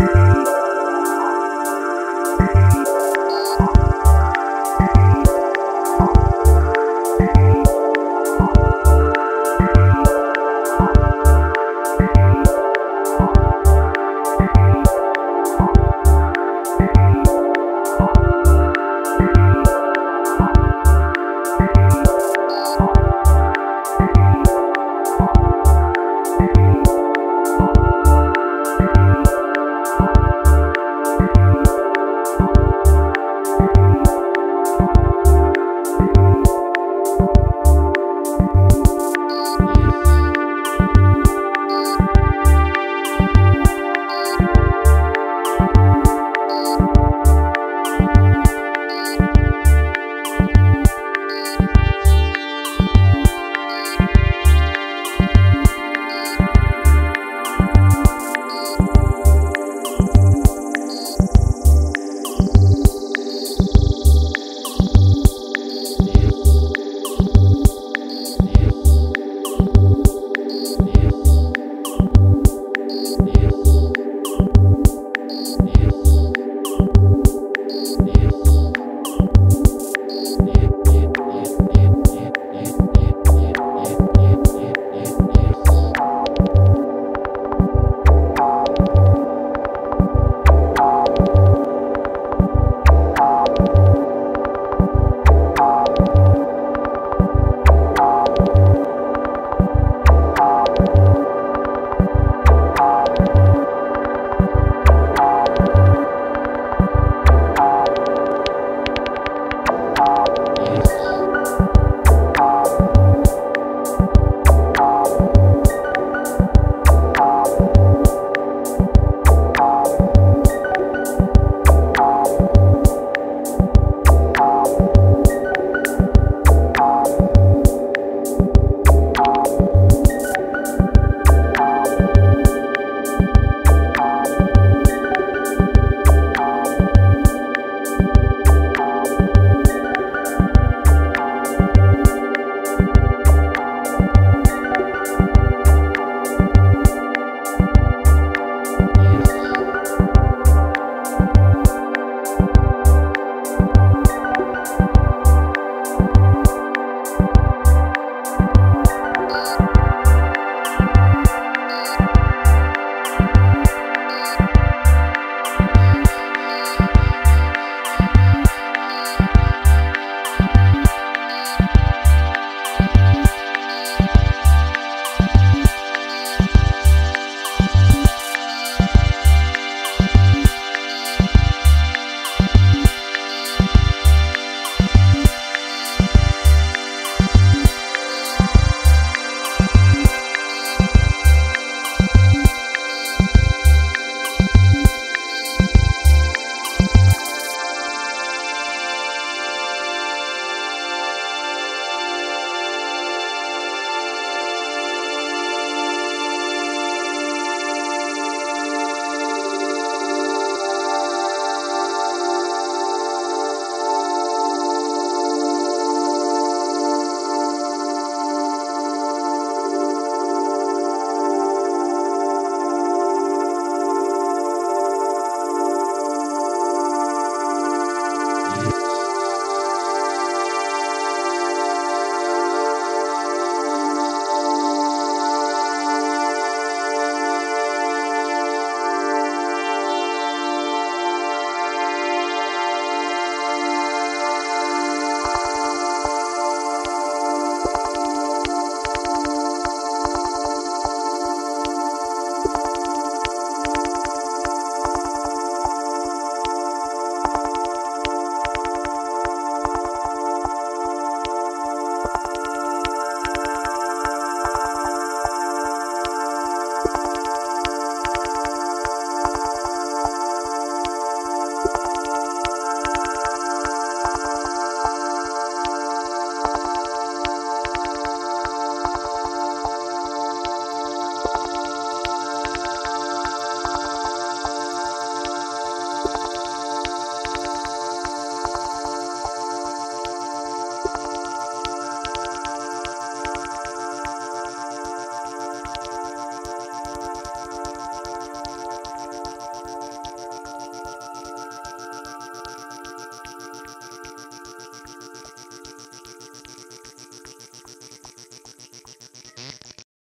Música